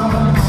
time.